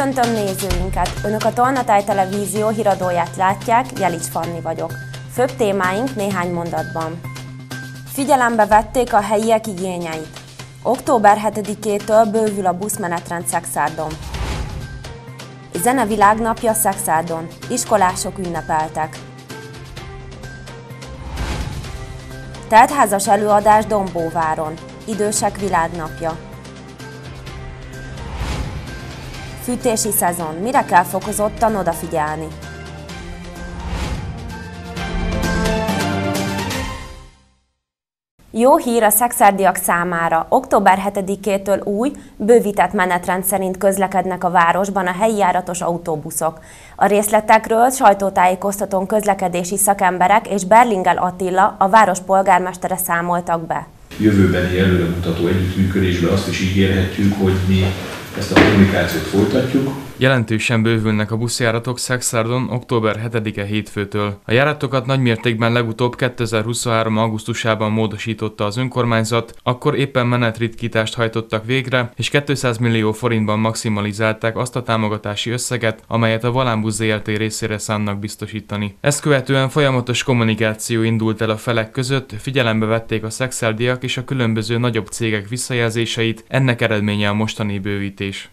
Köszöntöm nézőinket! Önök a Tolnatáj Televízió híradóját látják, Jelics Fanni vagyok. Főbb témáink néhány mondatban. Figyelembe vették a helyiek igényeit. Október 7-től bővül a buszmenetrend Szexárdon. Zene világnapja Szexárdon. Iskolások ünnepeltek. Teltházas előadás Dombóváron. Idősek világnapja. Fűtési szezon. Mire kell fokozottan odafigyelni? Jó hír a szexárdiak számára. Október 7-től új, bővített menetrend szerint közlekednek a városban a helyi járatos autóbuszok. A részletekről sajtótájékoztatón közlekedési szakemberek és Berlingel Attila, a város polgármestere számoltak be. Jövőbeni előremutató együttműködésben azt is ígérhetjük, hogy mi ezt a kommunikációt folytatjuk. Jelentősen bővülnek a buszjáratok Szexárdon október 7-e hétfőtől. A járatokat nagymértékben legutóbb 2023. augusztusában módosította az önkormányzat, akkor éppen menetritkítást hajtottak végre, és 200 millió forintban maximalizálták azt a támogatási összeget, amelyet a Volánbusz ZRT részére szánnak biztosítani. Ezt követően folyamatos kommunikáció indult el a felek között, figyelembe vették a szexárdiak és a különböző nagyobb cégek visszajelzéseit, ennek eredménye a mostani bővítés.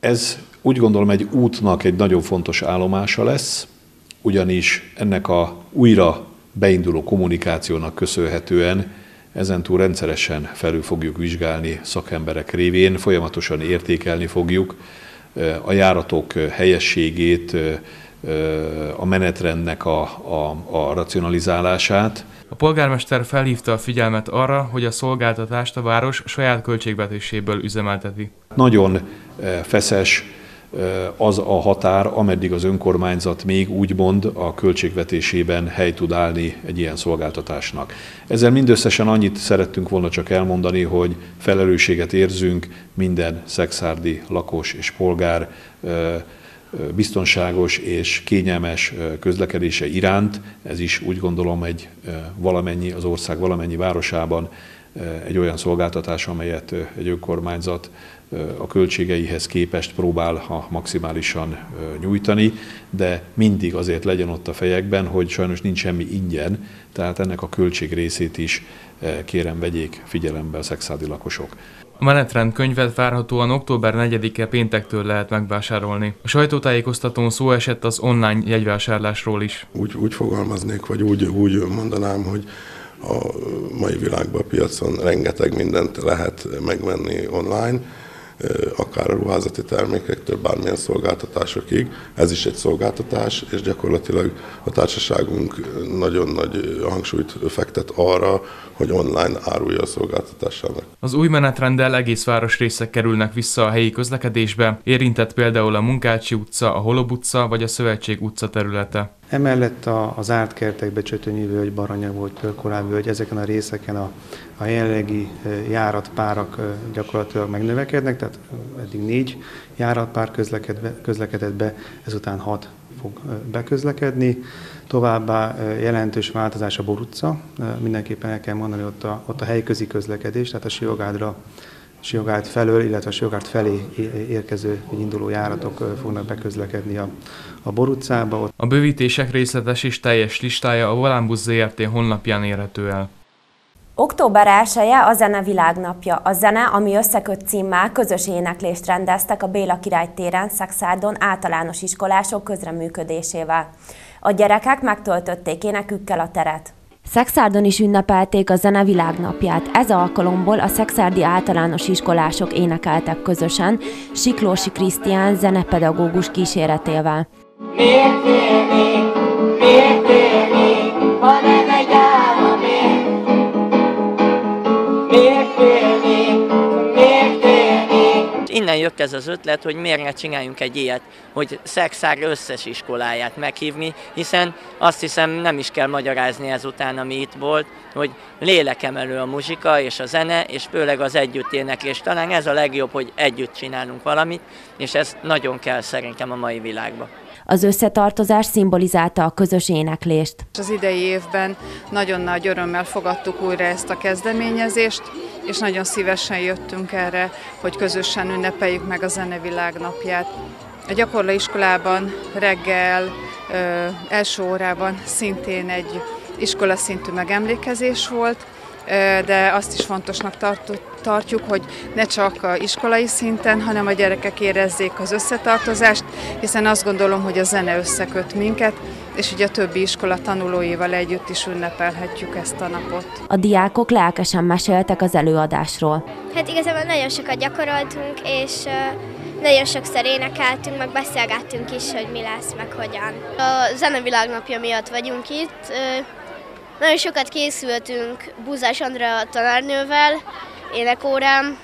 Ez úgy gondolom egy útnak egy nagyon fontos állomása lesz, ugyanis ennek a újra beinduló kommunikációnak köszönhetően ezentúl rendszeresen felül fogjuk vizsgálni szakemberek révén, folyamatosan értékelni fogjuk a járatok helyességét, a menetrendnek a, a, a racionalizálását. A polgármester felhívta a figyelmet arra, hogy a szolgáltatást a város saját költségvetéséből üzemelteti. Nagyon feszes az a határ, ameddig az önkormányzat még úgymond a költségvetésében hely tud állni egy ilyen szolgáltatásnak. Ezzel mindösszesen annyit szerettünk volna csak elmondani, hogy felelősséget érzünk minden szexárdi lakos és polgár biztonságos és kényelmes közlekedése iránt. Ez is úgy gondolom egy valamennyi, az ország valamennyi városában egy olyan szolgáltatás, amelyet egy önkormányzat a költségeihez képest próbál ha maximálisan nyújtani, de mindig azért legyen ott a fejekben, hogy sajnos nincs semmi ingyen, tehát ennek a költség részét is kérem vegyék figyelembe a szexádi lakosok. A menetrend könyvet várhatóan október 4-e péntektől lehet megvásárolni. A sajtótájékoztatón szó esett az online jegyvásárlásról is. Úgy, úgy fogalmaznék, vagy úgy, úgy mondanám, hogy a mai világban a piacon rengeteg mindent lehet megvenni online, akár a ruházati termékektől bármilyen szolgáltatásokig. Ez is egy szolgáltatás, és gyakorlatilag a társaságunk nagyon nagy hangsúlyt fektet arra, hogy online árulja a szolgáltatásának. Az új menetrenddel egész városrészek kerülnek vissza a helyi közlekedésbe, érintett például a Munkácsi utca, a Holob utca vagy a Szövetség utca területe. Emellett a, az árt kertekbe Csötönyi völgy, Baranya volt, Pörkoláb völgy, ezeken a részeken a, a jelenlegi járatpárak gyakorlatilag megnövekednek, tehát eddig négy járatpár közlekedett be, ezután hat fog beközlekedni. Továbbá jelentős változás a Boruca, mindenképpen el kell mondani ott a, ott a helyközi közlekedés, tehát a Siogádra Siogárd felől, illetve a Siogárd felé érkező induló járatok fognak beközlekedni a, a Borucába. A bővítések részletes és teljes listája a Volánbusz ZRT honlapján érhető el. Október 1 -e a Zene Világnapja. A zene, ami összeköt címmel közös éneklést rendeztek a Béla Király téren, Szexárdon általános iskolások közreműködésével. A gyerekek megtöltötték énekükkel a teret. Szexárdon is ünnepelték a zene világnapját. Ez alkalomból a szexárdi általános iskolások énekeltek közösen, Siklósi Krisztián zenepedagógus kíséretével. Miért félni, miért félni, jött ez az ötlet, hogy miért ne csináljunk egy ilyet, hogy Szexár összes iskoláját meghívni, hiszen azt hiszem nem is kell magyarázni ezután, ami itt volt, hogy lélekemelő a muzsika és a zene, és főleg az együtténeklés. Talán ez a legjobb, hogy együtt csinálunk valamit, és ez nagyon kell szerintem a mai világban. Az összetartozás szimbolizálta a közös éneklést. Az idei évben nagyon nagy örömmel fogadtuk újra ezt a kezdeményezést, és nagyon szívesen jöttünk erre, hogy közösen ünnepeljük meg a Zenevilág napját. A gyakorló iskolában reggel ö, első órában szintén egy iskolaszintű megemlékezés volt, de azt is fontosnak tartjuk, hogy ne csak a iskolai szinten, hanem a gyerekek érezzék az összetartozást, hiszen azt gondolom, hogy a zene összeköt minket, és ugye a többi iskola tanulóival együtt is ünnepelhetjük ezt a napot. A diákok lelkesen meséltek az előadásról. Hát igazából nagyon sokat gyakoroltunk, és nagyon sokszor énekeltünk, meg beszélgettünk is, hogy mi lesz, meg hogyan. A zenevilágnapja miatt vagyunk itt. Nagyon sokat készültünk Búzás Andrea tanárnővel, énekórám.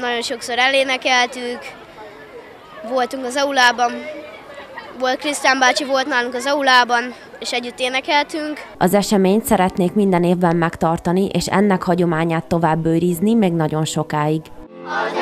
Nagyon sokszor elénekeltük, voltunk az aulában, volt Krisztán bácsi volt nálunk az aulában, és együtt énekeltünk. Az eseményt szeretnék minden évben megtartani, és ennek hagyományát tovább őrizni még nagyon sokáig. Az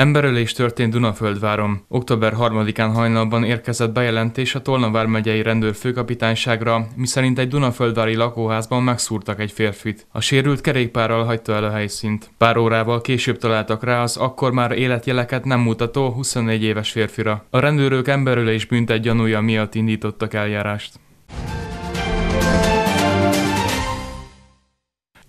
Emberölés történt Dunaföldváron. Október 3-án hajnalban érkezett bejelentés a Tolna vármegyei rendőrfőkapitányságra, miszerint egy Dunaföldvári lakóházban megszúrtak egy férfit. A sérült kerékpárral hagyta el a helyszínt. Pár órával később találtak rá az akkor már életjeleket nem mutató 24 éves férfira. A rendőrök emberölés büntet gyanúja miatt indítottak eljárást.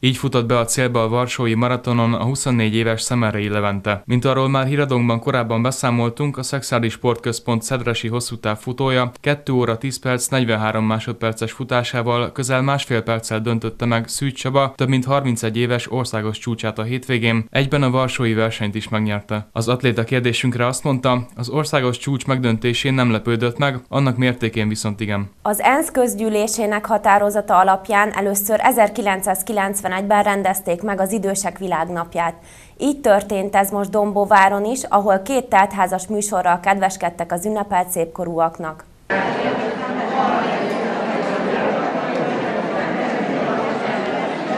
Így futott be a célba a Varsói maratonon a 24 éves Szemerei Levente. Mint arról már híradónkban korábban beszámoltunk, a Szexádi Sportközpont Szedresi hosszútáv futója 2 óra 10 perc 43 másodperces futásával közel másfél perccel döntötte meg Szűcs Csaba több mint 31 éves országos csúcsát a hétvégén, egyben a Varsói versenyt is megnyerte. Az atléta kérdésünkre azt mondta, az országos csúcs megdöntésén nem lepődött meg, annak mértékén viszont igen. Az ENSZ közgyűlésének határozata alapján először 1990 1991-ben rendezték meg az Idősek Világnapját. Így történt ez most Dombóváron is, ahol két teltházas műsorral kedveskedtek az ünnepelt szépkorúaknak.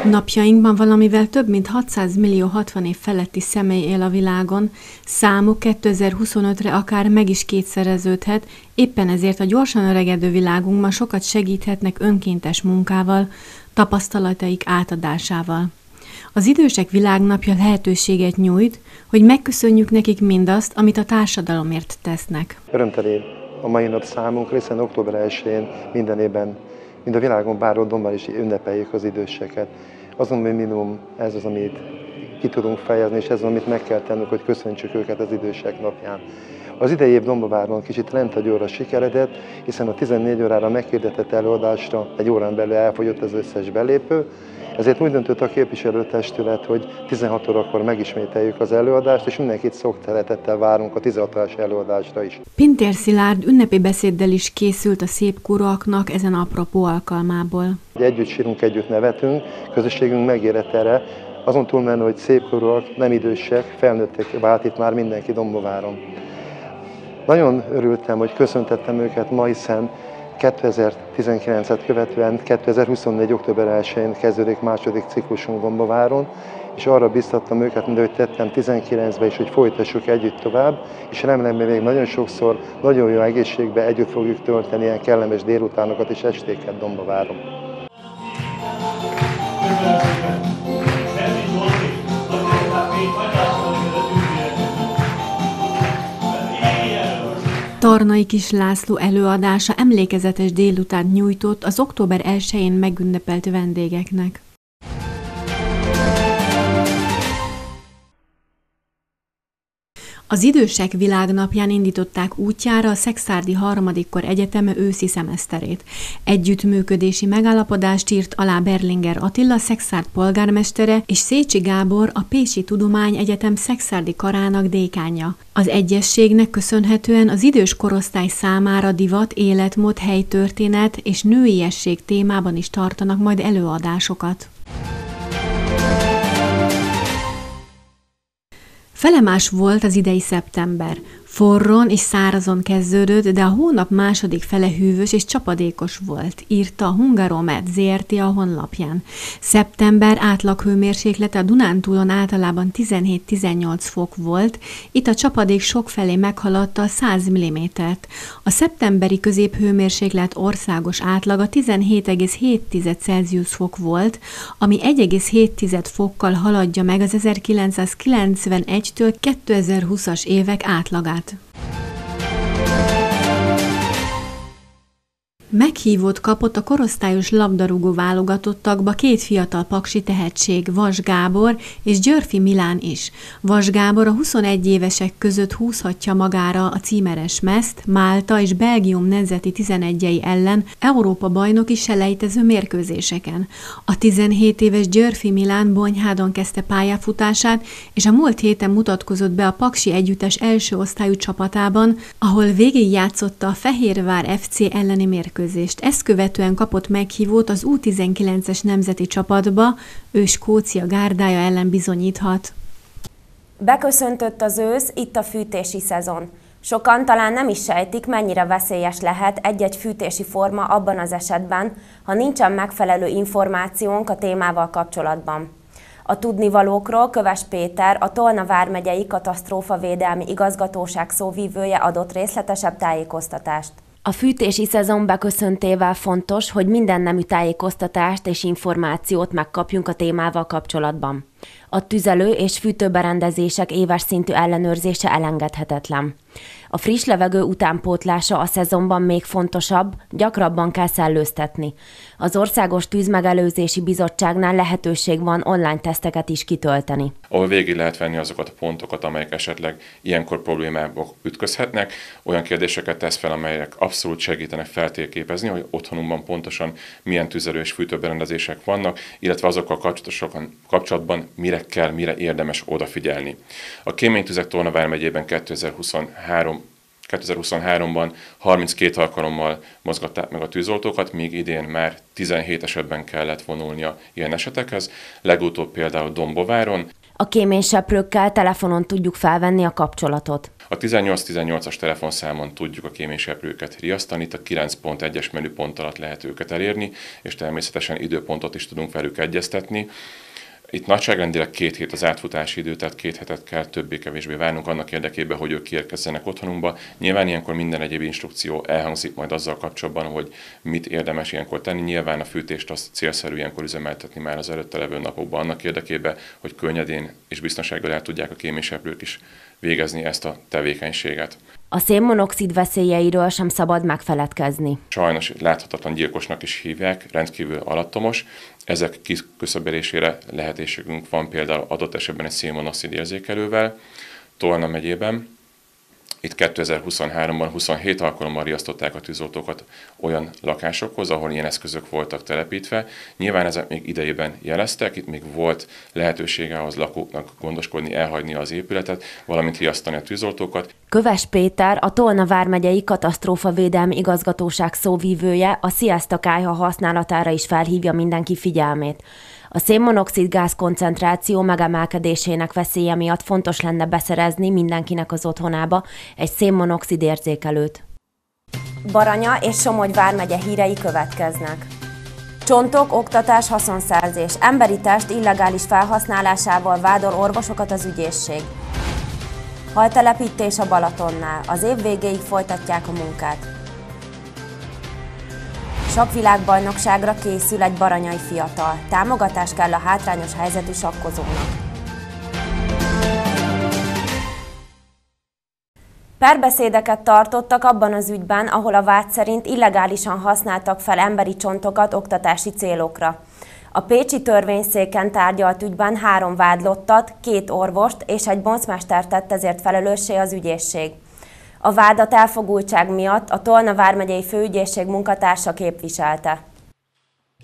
Napjainkban valamivel több mint 600 millió 60 év feletti személy él a világon, számuk 2025-re akár meg is kétszereződhet, éppen ezért a gyorsan öregedő világunkban sokat segíthetnek önkéntes munkával, tapasztalataik átadásával. Az idősek világnapja lehetőséget nyújt, hogy megköszönjük nekik mindazt, amit a társadalomért tesznek. Örömteli a mai nap számunkra, hiszen október 1-én minden évben, mind a világon bárhol is ünnepeljük az időseket. Azon minimum ez az, amit ki tudunk fejezni, és ez amit meg kell tennünk, hogy köszöntsük őket az idősek napján. Az idei év Dombováron kicsit lent egy óra sikeredett, hiszen a 14 órára meghirdetett előadásra egy órán belül elfogyott az összes belépő, ezért úgy döntött a képviselőtestület, hogy 16 órakor megismételjük az előadást, és mindenkit szokteletettel várunk a 16 órás előadásra is. Pintér Szilárd ünnepi beszéddel is készült a szép kuraknak ezen apropó alkalmából. Együtt sírunk, együtt nevetünk, közösségünk megérett erre, azon túlmenő, hogy szép korúak, nem idősek, felnőttek vált itt már mindenki Dombováron. Nagyon örültem, hogy köszöntettem őket ma, hiszen 2019-et követően 2024. október 1-én kezdődik második ciklusunk Gombaváron, és arra biztattam őket, mint ahogy tettem 19-ben is, hogy folytassuk együtt tovább, és remélem, hogy még nagyon sokszor, nagyon jó egészségbe együtt fogjuk tölteni ilyen kellemes délutánokat és estéket Dombaváron. Tarnai Kis László előadása emlékezetes délután nyújtott az október 1-én megünnepelt vendégeknek. Az idősek világnapján indították útjára a Szexárdi harmadikkor egyeteme őszi szemeszterét. Együttműködési megállapodást írt alá Berlinger Attila, Szexárd polgármestere, és Szécsi Gábor, a Pécsi Tudományegyetem Szexárdi karának dékánja. Az egyességnek köszönhetően az idős korosztály számára divat, életmód, helytörténet és nőiesség témában is tartanak majd előadásokat. Felemás volt az idei szeptember. Forron és szárazon kezdődött, de a hónap második fele hűvös és csapadékos volt, írta a Hungaromet ZRT a honlapján. Szeptember átlaghőmérséklete a Dunántúlon általában 17-18 fok volt, itt a csapadék sokfelé meghaladta a 100 mm-t. A szeptemberi középhőmérséklet országos átlaga 17,7 Celsius fok volt, ami 1,7 fokkal haladja meg az 1991-től 2020-as évek átlagát. verdi. Meghívót kapott a korosztályos labdarúgó válogatottakba két fiatal paksi tehetség, Vas Gábor és Györfi Milán is. Vas Gábor a 21 évesek között húzhatja magára a címeres meszt Málta és Belgium nemzeti 11 ellen Európa bajnoki selejtező mérkőzéseken. A 17 éves Györfi Milán Bonyhádon kezdte pályafutását, és a múlt héten mutatkozott be a Paksi Együttes első osztályú csapatában, ahol végigjátszotta a Fehérvár FC elleni mérkőzést mérkőzést. Ezt követően kapott meghívót az U19-es nemzeti csapatba, ő Skócia gárdája ellen bizonyíthat. Beköszöntött az ősz, itt a fűtési szezon. Sokan talán nem is sejtik, mennyire veszélyes lehet egy-egy fűtési forma abban az esetben, ha nincsen megfelelő információnk a témával kapcsolatban. A tudnivalókról Köves Péter, a Tolna vármegyei katasztrófavédelmi igazgatóság szóvívője adott részletesebb tájékoztatást. A fűtési szezon beköszöntével fontos, hogy minden nemű tájékoztatást és információt megkapjunk a témával kapcsolatban. A tüzelő és fűtőberendezések éves szintű ellenőrzése elengedhetetlen. A friss levegő utánpótlása a szezonban még fontosabb, gyakrabban kell szellőztetni. Az Országos Tűzmegelőzési Bizottságnál lehetőség van online teszteket is kitölteni. Ahol végig lehet venni azokat a pontokat, amelyek esetleg ilyenkor problémába ütközhetnek, olyan kérdéseket tesz fel, amelyek abszolút segítenek feltérképezni, hogy otthonunkban pontosan milyen tüzelő és fűtőberendezések vannak, illetve azokkal kapcsolatban mire kell, mire érdemes odafigyelni. A Kéménytüzek Torna megyében 2023 2023-ban 32 alkalommal mozgatták meg a tűzoltókat, míg idén már 17 esetben kellett vonulnia ilyen esetekhez, legutóbb például Dombováron. A kéményseprőkkel telefonon tudjuk felvenni a kapcsolatot. A 1818-as telefonszámon tudjuk a kéményseprőket riasztani, itt a 9.1-es menüpont alatt lehet őket elérni, és természetesen időpontot is tudunk velük egyeztetni. Itt nagyságrendileg két hét az átfutási idő, tehát két hetet kell többé-kevésbé várnunk annak érdekében, hogy ők kiérkezzenek otthonunkba. Nyilván ilyenkor minden egyéb instrukció elhangzik majd azzal kapcsolatban, hogy mit érdemes ilyenkor tenni. Nyilván a fűtést az célszerű ilyenkor üzemeltetni már az előtte levő napokban annak érdekében, hogy könnyedén és biztonsággal el tudják a kéményseprők is végezni ezt a tevékenységet. A szénmonoxid veszélyeiről sem szabad megfeledkezni. Sajnos láthatatlan gyilkosnak is hívják, rendkívül alattomos. Ezek kiküszöbölésére lehetőségünk van például adott esetben egy szénmonoxid érzékelővel. Tolna megyében itt 2023-ban 27 alkalommal riasztották a tűzoltókat olyan lakásokhoz, ahol ilyen eszközök voltak telepítve. Nyilván ezek még idejében jeleztek, itt még volt lehetősége az lakóknak gondoskodni, elhagyni az épületet, valamint riasztani a tűzoltókat. Köves Péter, a Tolna vármegyei katasztrófavédelmi igazgatóság szóvívője a Sziasztok használatára is felhívja mindenki figyelmét. A szénmonoxid gáz koncentráció megemelkedésének veszélye miatt fontos lenne beszerezni mindenkinek az otthonába egy szénmonoxid érzékelőt. Baranya és Somogy vármegye hírei következnek. Csontok, oktatás, haszonszerzés, emberi test illegális felhasználásával vádol orvosokat az ügyészség. Haltelepítés a Balatonnál. Az év végéig folytatják a munkát. Sakvilágbajnokságra készül egy baranyai fiatal. Támogatás kell a hátrányos helyzetű sakkozónak. Perbeszédeket tartottak abban az ügyben, ahol a vád szerint illegálisan használtak fel emberi csontokat oktatási célokra. A Pécsi törvényszéken tárgyalt ügyben három vádlottat, két orvost és egy boncmester tett ezért felelőssé az ügyészség. A vádat elfogultság miatt a Tolna vármegyei főügyészség munkatársa képviselte.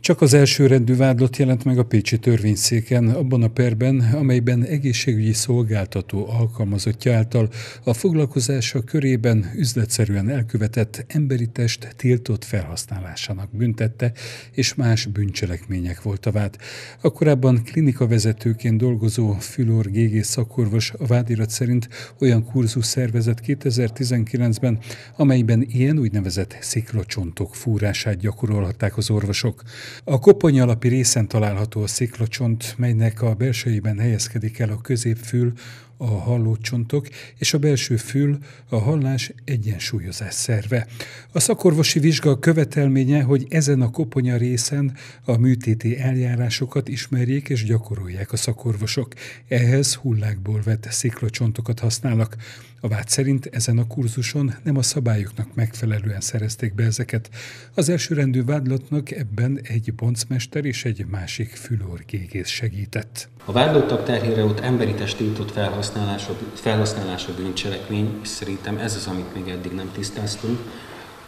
Csak az első rendű vádlott jelent meg a Pécsi törvényszéken, abban a perben, amelyben egészségügyi szolgáltató alkalmazottja által a foglalkozása körében üzletszerűen elkövetett emberi test tiltott felhasználásának büntette, és más bűncselekmények volt a vád. A korábban klinikavezetőként dolgozó Fülor GG szakorvos a vádirat szerint olyan kurzus szervezett 2019-ben, amelyben ilyen úgynevezett sziklacsontok fúrását gyakorolhatták az orvosok. A kopony alapi részen található a sziklacsont, melynek a belsejében helyezkedik el a középfül, a hallócsontok és a belső fül a hallás egyensúlyozás szerve. A szakorvosi vizsga követelménye, hogy ezen a koponya részen a műtéti eljárásokat ismerjék és gyakorolják a szakorvosok. Ehhez hullákból vett sziklacsontokat használnak. A vád szerint ezen a kurzuson nem a szabályoknak megfelelően szerezték be ezeket. Az elsőrendű vádlatnak ebben egy boncmester és egy másik fülorgégész segített. A vádlottak terhére ott emberi testiltott felhasználása, felhasználása bűncselekmény, és szerintem ez az, amit még eddig nem tisztáztunk,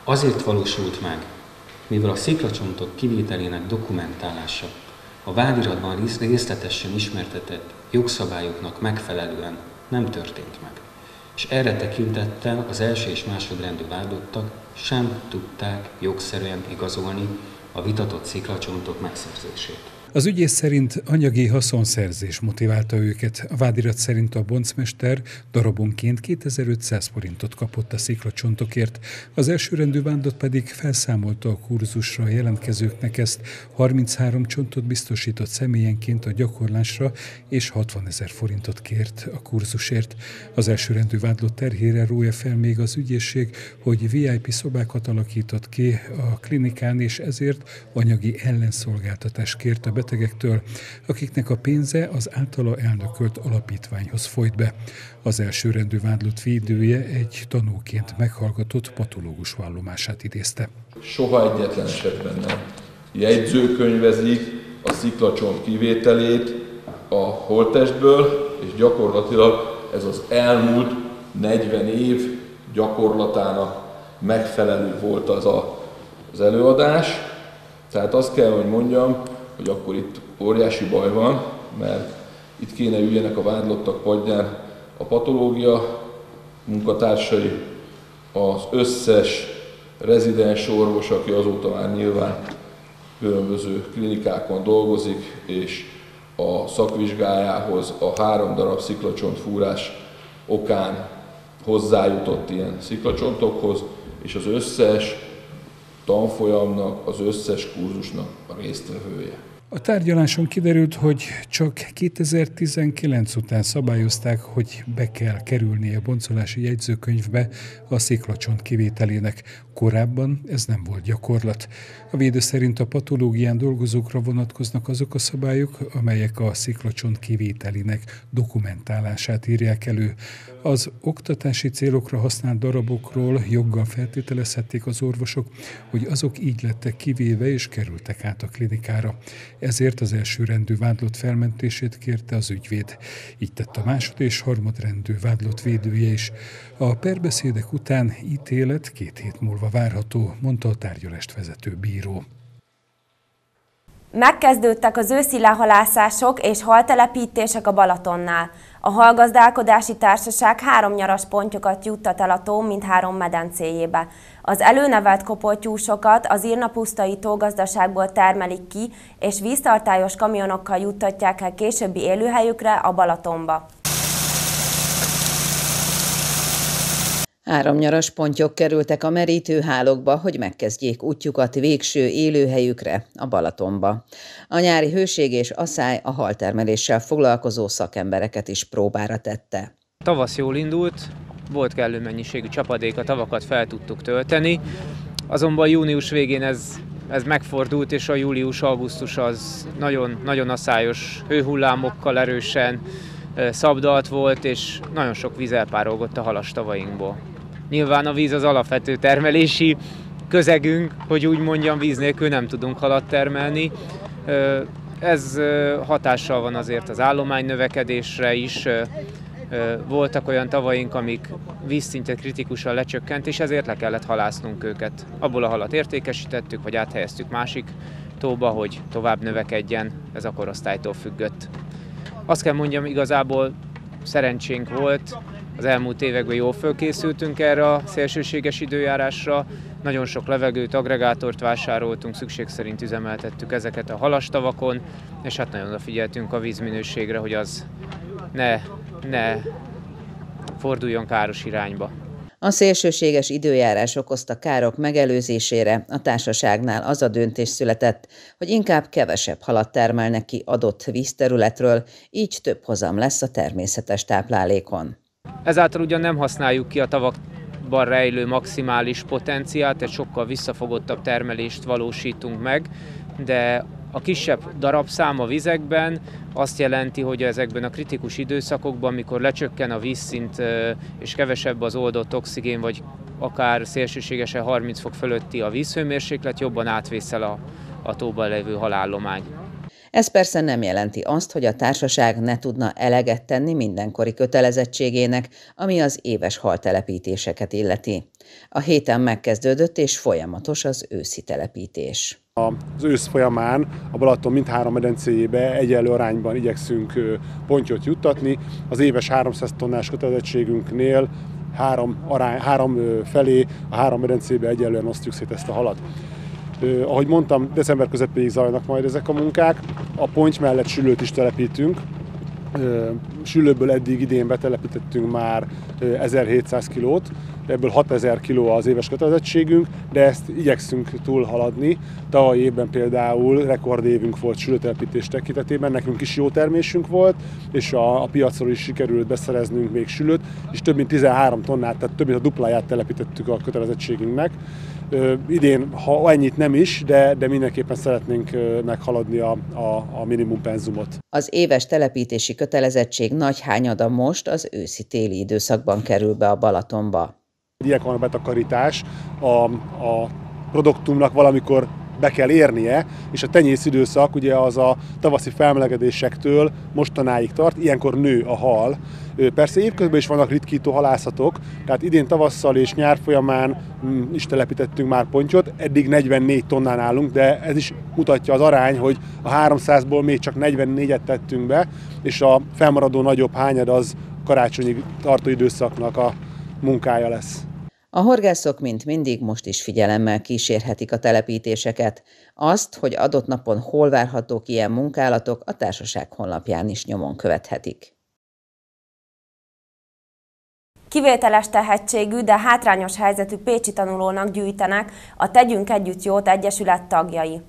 azért valósult meg, mivel a sziklacsontok kivételének dokumentálása a vádiratban részletesen ismertetett jogszabályoknak megfelelően nem történt meg és erre tekintettel az első és másodrendű vádlottak sem tudták jogszerűen igazolni a vitatott sziklacsontok megszerzését. Az ügyész szerint anyagi haszonszerzés motiválta őket. A vádirat szerint a boncmester darabonként 2500 forintot kapott a sziklacsontokért. Az elsőrendű vándot pedig felszámolta a kurzusra jelentkezőknek ezt. 33 csontot biztosított személyenként a gyakorlásra, és 60 ezer forintot kért a kurzusért. Az elsőrendű vádlott terhére rója fel még az ügyészség, hogy VIP szobákat alakított ki a klinikán, és ezért anyagi ellenszolgáltatást kért a betegektől, akiknek a pénze az általa elnökölt alapítványhoz folyt be. Az elsőrendű vádlott védője egy tanúként meghallgatott patológus vallomását idézte. Soha egyetlen esetben nem jegyzőkönyvezik a sziklacsont kivételét a holtestből, és gyakorlatilag ez az elmúlt 40 év gyakorlatának megfelelő volt az a, az előadás. Tehát azt kell, hogy mondjam, hogy akkor itt óriási baj van, mert itt kéne üljenek a vádlottak padján a patológia munkatársai, az összes rezidens orvos, aki azóta már nyilván különböző klinikákon dolgozik, és a szakvizsgájához a három darab sziklacsontfúrás okán hozzájutott ilyen sziklacsontokhoz, és az összes tanfolyamnak, az összes kurzusnak a résztvevője. A tárgyaláson kiderült, hogy csak 2019 után szabályozták, hogy be kell kerülnie a boncolási jegyzőkönyvbe a sziklacsont kivételének. Korábban ez nem volt gyakorlat. A védő szerint a patológián dolgozókra vonatkoznak azok a szabályok, amelyek a sziklacsont kivételének dokumentálását írják elő. Az oktatási célokra használt darabokról joggal feltételezhették az orvosok, hogy azok így lettek kivéve és kerültek át a klinikára. Ezért az első rendű vádlott felmentését kérte az ügyvéd. Így tett a másod és harmadrendű vádlott védője is. A perbeszédek után ítélet két hét múlva várható, mondta a tárgyalást vezető bíró. Megkezdődtek az őszi lehalászások és haltelepítések a Balatonnál. A halgazdálkodási társaság három nyaras pontyokat juttat el a tó mindhárom medencéjébe. Az előnevelt kopoltyúsokat az írnapusztai tógazdaságból termelik ki, és víztartályos kamionokkal juttatják el későbbi élőhelyükre a Balatonba. Áramnyaras pontyok kerültek a merítőhálókba, hogy megkezdjék útjukat végső élőhelyükre, a Balatonba. A nyári hőség és asszály a haltermeléssel foglalkozó szakembereket is próbára tette. Tavasz jól indult, volt kellő mennyiségű csapadék, a tavakat fel tudtuk tölteni, azonban június végén ez, ez megfordult, és a július-augusztus az nagyon, nagyon asszályos hőhullámokkal erősen szabdalt volt, és nagyon sok víz elpárolgott a halastavainkból. Nyilván a víz az alapvető termelési közegünk, hogy úgy mondjam, víz nélkül nem tudunk halat termelni. Ez hatással van azért az állomány növekedésre is. Voltak olyan tavaink, amik vízszintje kritikusan lecsökkent, és ezért le kellett halásznunk őket. Abból a halat értékesítettük, vagy áthelyeztük másik tóba, hogy tovább növekedjen, ez a korosztálytól függött. Azt kell mondjam, igazából szerencsénk volt, az elmúlt években jól fölkészültünk erre a szélsőséges időjárásra, nagyon sok levegőt, agregátort vásároltunk, szükség szerint üzemeltettük ezeket a halastavakon, és hát nagyon odafigyeltünk a vízminőségre, hogy az ne, ne forduljon káros irányba. A szélsőséges időjárás okozta károk megelőzésére a társaságnál az a döntés született, hogy inkább kevesebb halat termelnek ki adott vízterületről, így több hozam lesz a természetes táplálékon. Ezáltal ugyan nem használjuk ki a tavakban rejlő maximális potenciált, egy sokkal visszafogottabb termelést valósítunk meg, de a kisebb darabszám a vizekben azt jelenti, hogy ezekben a kritikus időszakokban, amikor lecsökken a vízszint és kevesebb az oldott oxigén, vagy akár szélsőségesen 30 fok fölötti a vízhőmérséklet, jobban átvészel a, a tóban levő halállomány. Ez persze nem jelenti azt, hogy a társaság ne tudna eleget tenni mindenkori kötelezettségének, ami az éves haltelepítéseket illeti. A héten megkezdődött és folyamatos az őszi telepítés. Az ősz folyamán a Balaton mindhárom medencéjébe egyenlő arányban igyekszünk pontyot juttatni. Az éves 300 tonnás kötelezettségünknél három, arány, három felé a három medencébe egyenlően osztjuk szét ezt a halat. Ahogy mondtam, december közepéig zajlanak majd ezek a munkák. A ponty mellett sülőt is telepítünk. Sülőből eddig idén betelepítettünk már 1700 kilót, ebből 6000 kiló az éves kötelezettségünk, de ezt igyekszünk túlhaladni. Tavaly évben például rekordévünk volt sülőtelepítés tekintetében, nekünk is jó termésünk volt, és a, a piacról is sikerült beszereznünk még sülőt, és több mint 13 tonnát, tehát több mint a dupláját telepítettük a kötelezettségünknek. Idén, ha ennyit nem is, de, de mindenképpen szeretnénk meghaladni a, a, a minimum penzumot. Az éves telepítési kötelezettség nagy hányada most az őszi-téli időszakban kerül be a Balatonba. Ilyen van a betakarítás, a, a produktumnak valamikor be kell érnie, és a tenyész időszak ugye az a tavaszi felmelegedésektől mostanáig tart, ilyenkor nő a hal. Persze évközben is vannak ritkító halászatok, tehát idén tavasszal és nyár folyamán mm, is telepítettünk már pontyot, eddig 44 tonnán állunk, de ez is mutatja az arány, hogy a 300-ból még csak 44-et tettünk be, és a felmaradó nagyobb hányad az karácsonyi tartó időszaknak a munkája lesz. A horgászok, mint mindig, most is figyelemmel kísérhetik a telepítéseket. Azt, hogy adott napon hol várhatók ilyen munkálatok, a társaság honlapján is nyomon követhetik. Kivételes tehetségű, de hátrányos helyzetű pécsi tanulónak gyűjtenek a Tegyünk Együtt Jót Egyesület tagjai.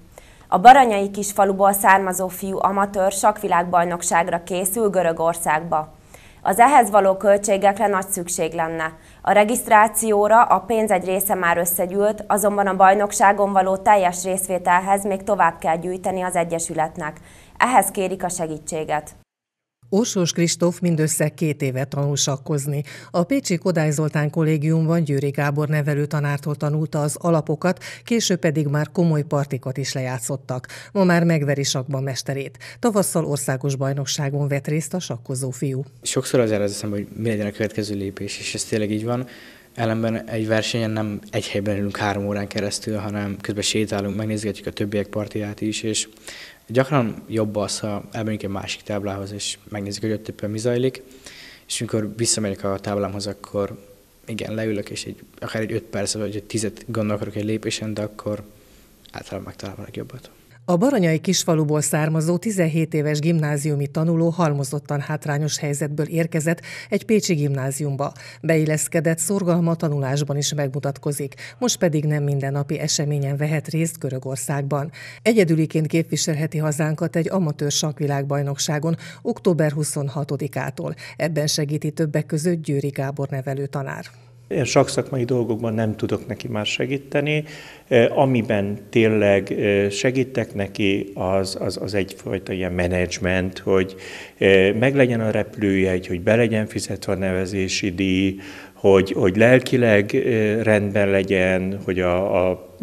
A Baranyai kisfaluból származó fiú amatőr sakvilágbajnokságra készül Görögországba. Az ehhez való költségekre nagy szükség lenne. A regisztrációra a pénz egy része már összegyűlt, azonban a bajnokságon való teljes részvételhez még tovább kell gyűjteni az Egyesületnek. Ehhez kérik a segítséget. Orsós Kristóf mindössze két éve tanul sakkozni. A Pécsi Kodály Zoltán kollégiumban Győri Gábor nevelő tanártól tanulta az alapokat, később pedig már komoly partikat is lejátszottak. Ma már megveri sakban mesterét. Tavasszal országos bajnokságon vett részt a sakkozó fiú. Sokszor az az eszembe, hogy mi legyen a következő lépés, és ez tényleg így van. Ellenben egy versenyen nem egy helyben ülünk három órán keresztül, hanem közben sétálunk, megnézgetjük a többiek partiját is, és Gyakran jobb az, ha elmegyünk egy másik táblához, és megnézzük, hogy ott éppen mi zajlik, és amikor visszamegyek a táblámhoz, akkor igen, leülök, és egy, akár egy öt perc, vagy egy tizet gondolkodok egy lépésen, de akkor általában megtalálom a legjobbat. A baranyai kisfaluból származó 17 éves gimnáziumi tanuló halmozottan hátrányos helyzetből érkezett egy pécsi gimnáziumba. Beilleszkedett szorgalma tanulásban is megmutatkozik, most pedig nem mindennapi eseményen vehet részt Görögországban. Egyedüliként képviselheti hazánkat egy amatőr sakvilágbajnokságon október 26-ától. Ebben segíti többek között Győri Gábor nevelő tanár. Én sakszakmai dolgokban nem tudok neki már segíteni. Amiben tényleg segítek neki, az, az, az egyfajta ilyen menedzsment, hogy meglegyen a repülőjegy, hogy be legyen fizetve a nevezési díj, hogy, hogy lelkileg rendben legyen, hogy a, a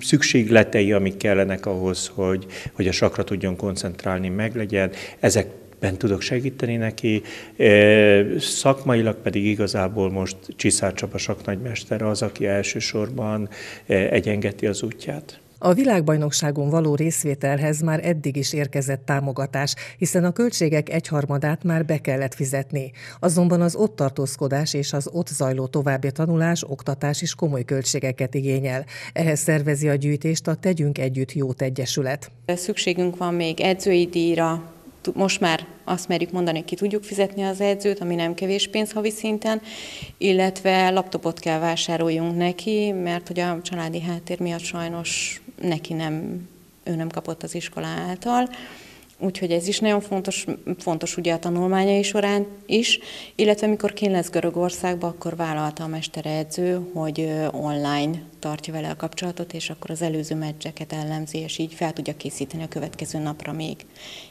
szükségletei, amik kellenek ahhoz, hogy, hogy a sakra tudjon koncentrálni, meglegyen. Ezek ben tudok segíteni neki. Szakmailag pedig igazából most Csiszár Csaba saknagymester az, aki elsősorban egyengeti az útját. A világbajnokságon való részvételhez már eddig is érkezett támogatás, hiszen a költségek egyharmadát már be kellett fizetni. Azonban az ott tartózkodás és az ott zajló további tanulás, oktatás is komoly költségeket igényel. Ehhez szervezi a gyűjtést a Tegyünk Együtt Jót Egyesület. Szükségünk van még edzői díjra, most már azt merjük mondani, ki tudjuk fizetni az edzőt, ami nem kevés pénz havi szinten, illetve laptopot kell vásároljunk neki, mert hogy a családi háttér miatt sajnos neki nem, ő nem kapott az iskola által. Úgyhogy ez is nagyon fontos, fontos ugye a tanulmányai során is, illetve amikor kén lesz Görögországba, akkor vállalta a mesteredző, hogy online tartja vele a kapcsolatot, és akkor az előző meccseket ellemzi, és így fel tudja készíteni a következő napra még,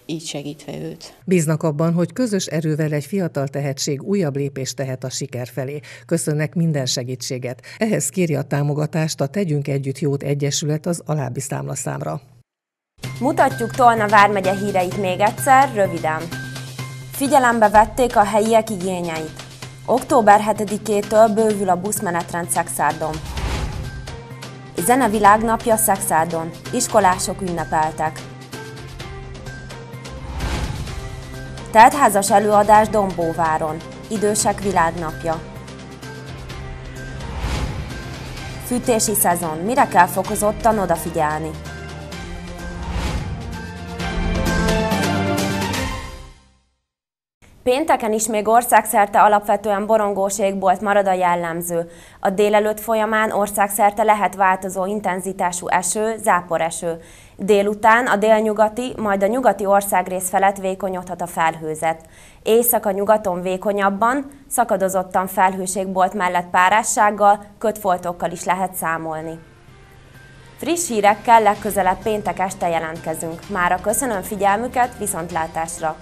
így segítve őt. Bíznak abban, hogy közös erővel egy fiatal tehetség újabb lépést tehet a siker felé. Köszönnek minden segítséget. Ehhez kéri a támogatást a Tegyünk Együtt Jót Egyesület az alábbi számlaszámra. Mutatjuk Tolna vármegye híreit még egyszer, röviden. Figyelembe vették a helyiek igényeit. Október 7-től bővül a buszmenetrend Szexárdon. Zene világnapja Szexárdon. Iskolások ünnepeltek. Teltházas előadás Dombóváron. Idősek világnapja. Fűtési szezon. Mire kell fokozottan odafigyelni? Pénteken is még országszerte alapvetően borongós égbolt marad a jellemző. A délelőtt folyamán országszerte lehet változó intenzitású eső, záporeső. Délután a délnyugati, majd a nyugati országrész felett vékonyodhat a felhőzet. Éjszaka nyugaton vékonyabban, szakadozottan felhőségbolt mellett párássággal, kötfoltokkal is lehet számolni. Friss hírekkel legközelebb péntek este jelentkezünk. Mára köszönöm figyelmüket, viszontlátásra!